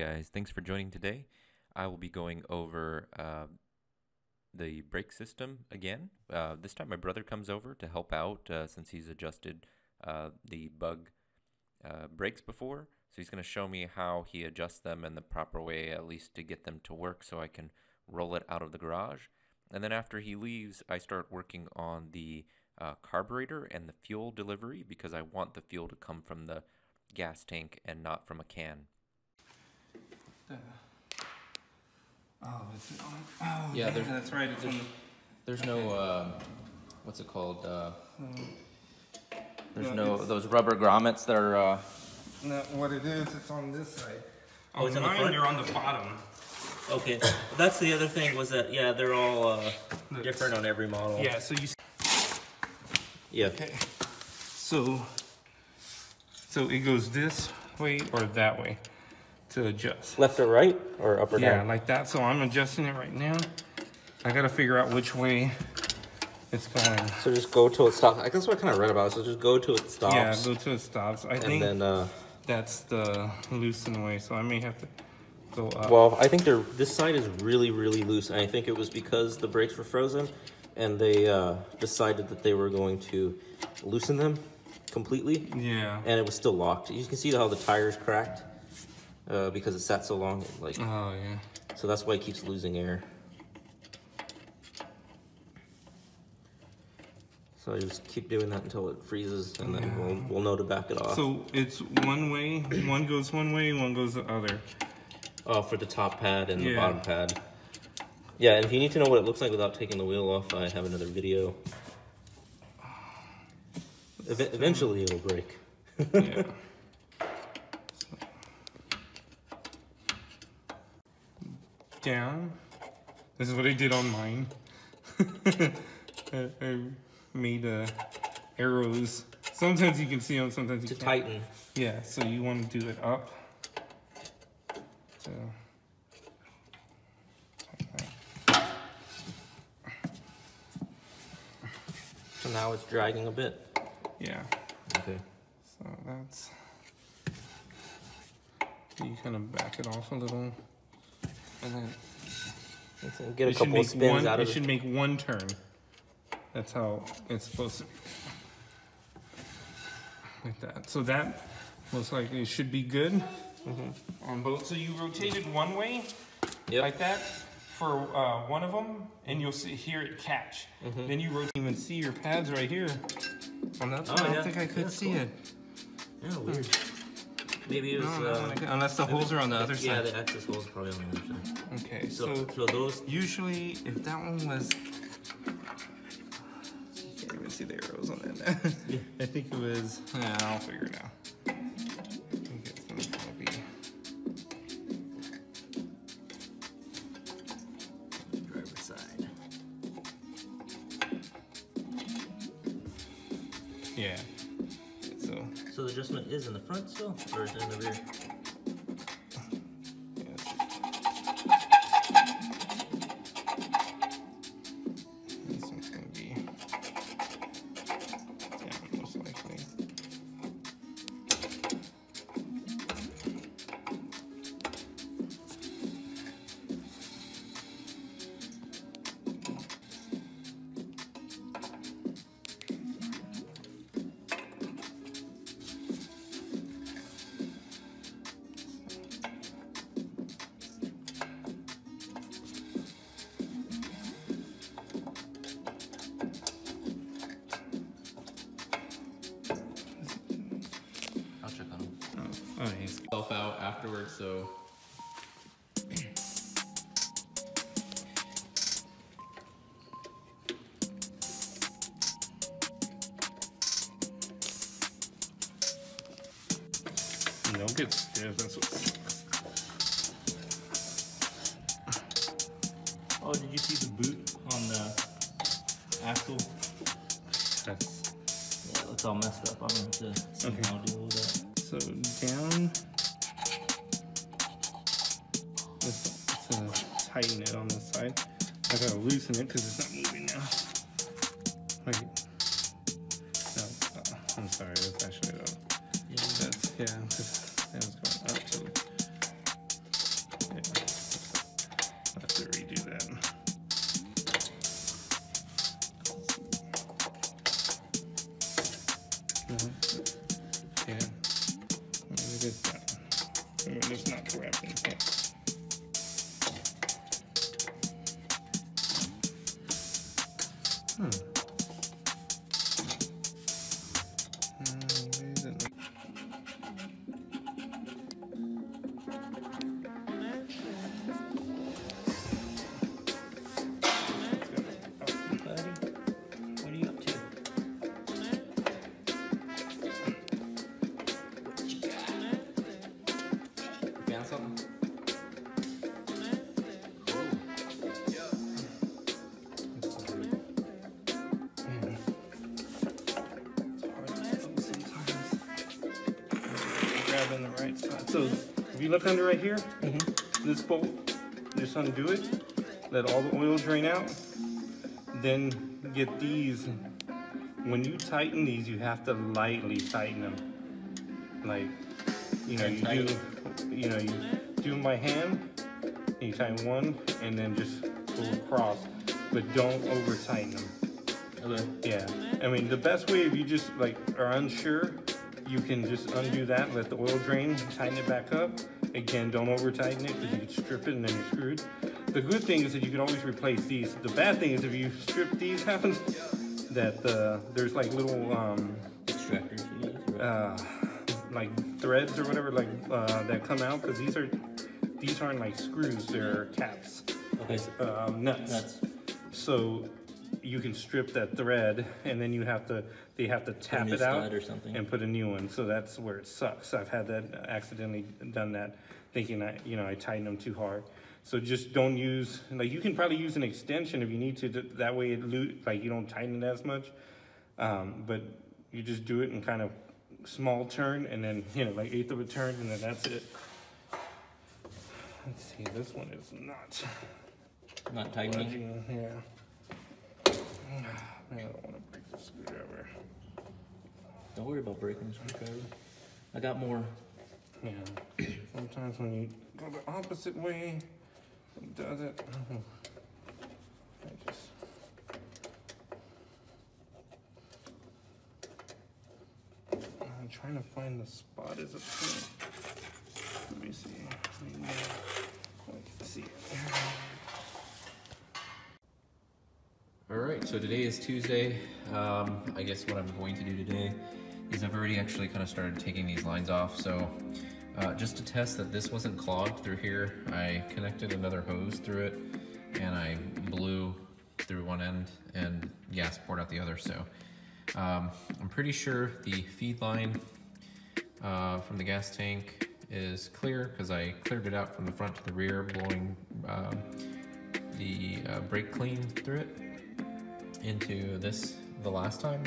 Guys, thanks for joining today. I will be going over uh, the brake system again. Uh, this time my brother comes over to help out uh, since he's adjusted uh, the bug uh, brakes before. So he's going to show me how he adjusts them in the proper way, at least to get them to work so I can roll it out of the garage. And then after he leaves, I start working on the uh, carburetor and the fuel delivery because I want the fuel to come from the gas tank and not from a can. Oh, it's on. Oh, Yeah, yeah, there's- that's right. It's on the, There's no, uh, what's it called? Uh, there's No, no, those rubber grommets that are, uh, no, what it is, it's on this side. Oh, it's on the mine, front? they're on the bottom. Okay, that's the other thing was that yeah they're all uh, different on every model. Yeah, so you. Yeah. Okay. So. So it goes this way or that way to adjust. Left or right or up or Yeah, down? like that. So I'm adjusting it right now. I gotta figure out which way it's going. So just go till it stops. I guess what I kind of read about. it. So just go till it stops. Yeah, go to it stops. I and think then uh, that's the loosen way. So I may have to go up. well, I think they're this side is really really loose, and I think it was because the brakes were frozen, and they uh, decided that they were going to loosen them completely, yeah. and it was still locked. You can see how the tires cracked uh, because it sat so long. Like Oh yeah. So that's why it keeps losing air. So I just keep doing that until it freezes, and then we'll, we'll know to back it off. So it's one way, one goes one way, one goes the other. oh, for the top pad and the bottom pad. Yeah, and if you need to know what it looks like without taking the wheel off, I have another video. Ev- eventually it'll break. Yeah. Down. This is what I did on mine. I, made uh, arrows. Sometimes you can see them, sometimes you To can't. tighten. Yeah, so you want to do it up. So. So now it's dragging a bit. Yeah. Okay. So that's. You kind of back it off a little, and then Get a it should couple make spins one. out It of should make one turn. That's how it's supposed to be. Like that. So that most likely should be good mm-hmm. on both. So you rotated one way, Yep. like that, for uh, one of them, and you'll see hear it catch. Mm-hmm. Then you rotate even see your pads right here. And that's Oh, I don't think I could That's see cool. it. Yeah, weird. Maybe it was. No, uh, one unless the holes are on the other yeah, side. the access holes are probably on the other side. Okay, So, so so those Usually, if that one was, you can't even see the arrows on that. I think it was. Yeah, I'll figure it out. I So. The adjustment is in the front still, or is it in the rear? Oh, oh, he's Self out afterwards, so. Don't get stiff. That's what. Oh, did you see the boot on the axle? That's Yeah, it's all messed up. I'm gonna have to somehow deal with that. so Let's uh, tighten it on this side. I gotta loosen it because it's not moving now. Wait. No, uh, I'm sorry. That's actually uh, Yeah. that's yeah. Look under right here, mm-hmm. this bolt, just undo it. Let all the oil drain out. Then get these. When you tighten these, you have to lightly tighten them. Like, you know, you do, you know, you do my hand. And you tighten one, and then just pull across, but don't over tighten them. Okay. Yeah, I mean, the best way if you just like are unsure, you can just undo that, let the oil drain, tighten it back up. Again, don't over tighten it because you could strip it and then you're screwed. The good thing is that you can always replace these. The bad thing is if you strip these happens, that uh, there's like little um, Extractors you use? or what? uh, like threads or whatever like uh, that come out because these are these aren't like screws, they're caps, okay. um, nuts. That's So you can strip that thread and then you have to, they have to tap new it out stud or something. and put a new one. So that's where it sucks. I've had that accidentally done that thinking I, you know, I tightened them too hard. So just don't use, like you can probably use an extension if you need to, th- that way it lo- like you don't tighten it as much. Um, but you just do it in kind of small turn and then, you know, like eighth of a turn and then that's it. Let's see, this one is not. not tightening. Budging, yeah. I don't want to break the screwdriver. Don't worry about breaking the screwdriver. I got more. Yeah. Sometimes when you go the opposite way, it does it. Oh. I just. I'm trying to find the spot is here. Let me see. Let me see it. All right, so today is Tuesday. Um, I guess what I'm going to do today is I've already actually kind of started taking these lines off. So uh, just to test that this wasn't clogged through here, I connected another hose through it and I blew through one end and gas poured out the other. So um, I'm pretty sure the feed line uh, from the gas tank is clear because I cleared it out from the front to the rear, blowing um, the uh, brake clean through it into this the last time.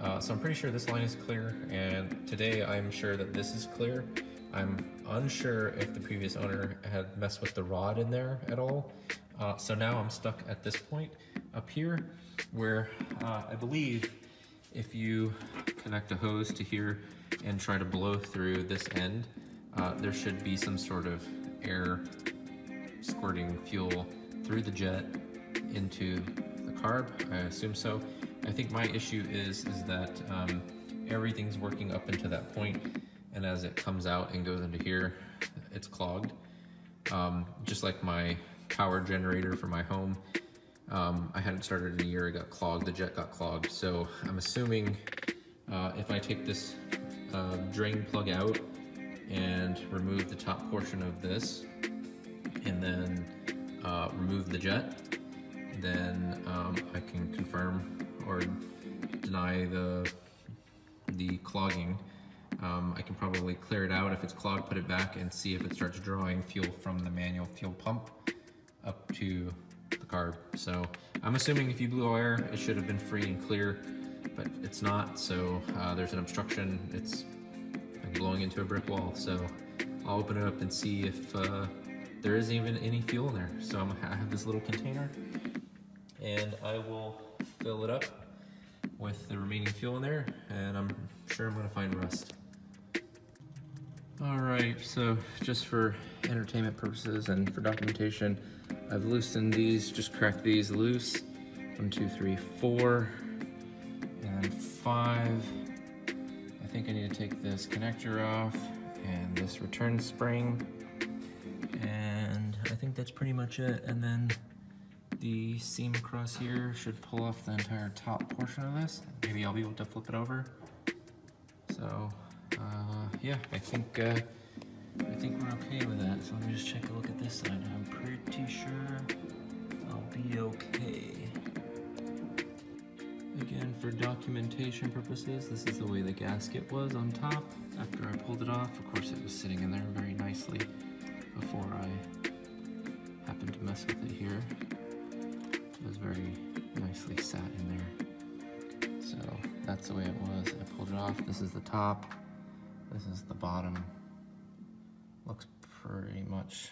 Uh, so I'm pretty sure this line is clear, and today I'm sure that this is clear. I'm unsure if the previous owner had messed with the rod in there at all. Uh, so now I'm stuck at this point up here where uh, I believe if you connect a hose to here and try to blow through this end, uh, there should be some sort of air squirting fuel through the jet into carb. I assume so. I think my issue is is that um, everything's working up into that point, and as it comes out and goes into here, it's clogged. Um, just like my power generator for my home, um, I hadn't started in a year. It got clogged. The jet got clogged. So I'm assuming uh, if I take this uh, drain plug out and remove the top portion of this, and then uh, remove the jet, then um, I can confirm or deny the the clogging. Um, I can probably clear it out if it's clogged, put it back, and see if it starts drawing fuel from the manual fuel pump up to the carb. So I'm assuming if you blew air, it should have been free and clear, but it's not. So uh, there's an obstruction. It's like blowing into a brick wall. So I'll open it up and see if uh, there is even any fuel in there. So I'm, I have this little container, and I will fill it up with the remaining fuel in there, and I'm sure I'm gonna find rust. All right, so just for entertainment purposes and for documentation, I've loosened these, just cracked these loose. One, two, three, four, and five. I think I need to take this connector off and this return spring. And I think that's pretty much it. And then the seam across here should pull off the entire top portion of this. Maybe I'll be able to flip it over. So, uh, yeah, I think uh, I think we're okay with that. So let me just take a look at this side. I'm pretty sure I'll be okay. Again, for documentation purposes, this is the way the gasket was on top. After I pulled it off, of course it was sitting in there very nicely before I happened to mess with it here. It was very nicely sat in there. So that's the way it was. I pulled it off. This is the top. This is the bottom. Looks pretty much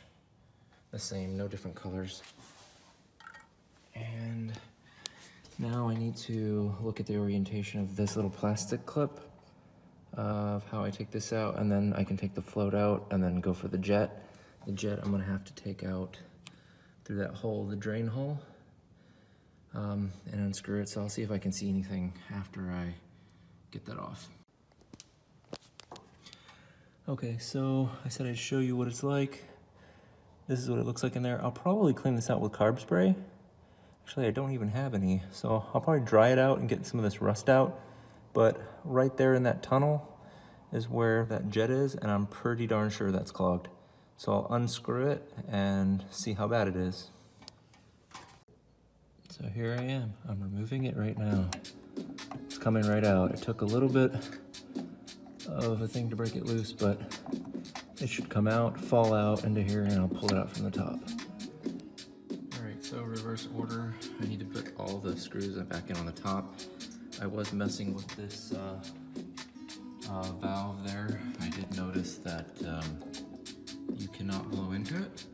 the same, no different colors. And now I need to look at the orientation of this little plastic clip of how I take this out and then I can take the float out and then go for the jet. The jet I'm gonna have to take out through that hole, the drain hole, um, and unscrew it. So I'll see if I can see anything after I get that off. Okay, so I said I'd show you what it's like. This is what it looks like in there. I'll probably clean this out with carb spray. Actually, I don't even have any, so I'll probably dry it out and get some of this rust out. But right there in that tunnel is where that jet is, and I'm pretty darn sure that's clogged. So I'll unscrew it and see how bad it is. So here I am. I'm removing it right now. It's coming right out. It took a little bit of a thing to break it loose, but it should come out, fall out into here, and I'll pull it out from the top. All right, so reverse order. I need to put all the screws back in on the top. I was messing with this uh, uh, valve there. I did notice that um, you cannot blow into it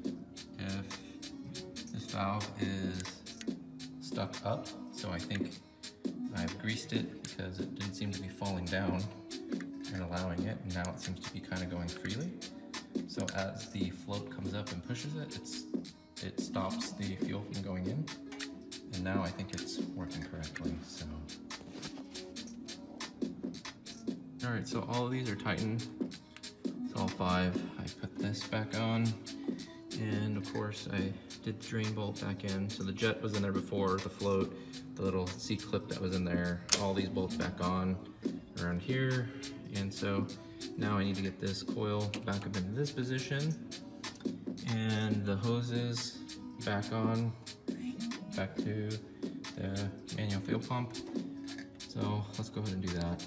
if this valve is stuck up. So I think I've greased it because it didn't seem to be falling down and allowing it. And now it seems to be kind of going freely. So as the float comes up and pushes it, it's it stops the fuel from going in. And now I think it's working correctly, so. All right, so all of these are tightened. It's all five. I put this back on. And of course I did drain bolt back in. So the jet was in there before, the float, the little C-clip that was in there, all these bolts back on around here. And so now I need to get this coil back up into this position and the hoses back on, back to the manual fuel pump. So let's go ahead and do that.